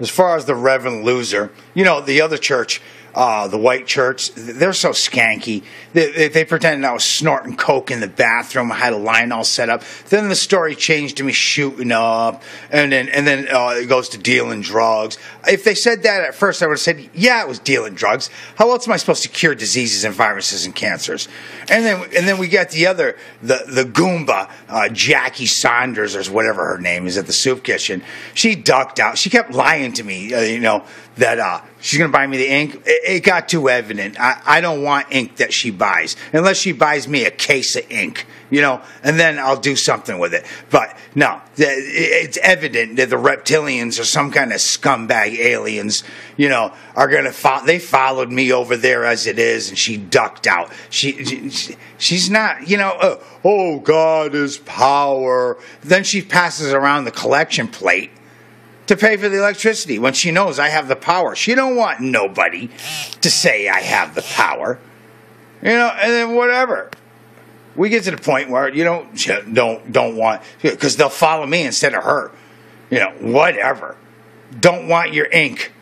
as far as the Reverend Loser, you know, the other church, uh, the white church, they're so skanky. They, they, pretended I was snorting coke in the bathroom. I had a line all set up. Then the story changed to me shooting up, and then and then uh, it goes to dealing drugs. If they said that at first, I would have said, "Yeah, it was dealing drugs." How else am I supposed to cure diseases and viruses and cancers? And then and then we got the other, the the Goomba, uh, Jackie Saunders or whatever her name is at the soup kitchen. She ducked out. She kept lying to me, uh, you know, that uh, she's going to buy me the ink. It got too evident. I, I don't want ink that she buys unless she buys me a case of ink, you know, and then I'll do something with it. But no, it's evident that the reptilians or some kind of scumbag aliens, you know, are going to fo- they followed me over there as it is, and she ducked out. She, she she's not, you know, uh, oh God is power. Then she passes around the collection plate to pay for the electricity when she knows I have the power. She don't want nobody to say I have the power. You know, and then whatever. We get to the point where you know don't don't want because they'll follow me instead of her. You know, whatever. Don't want your ink.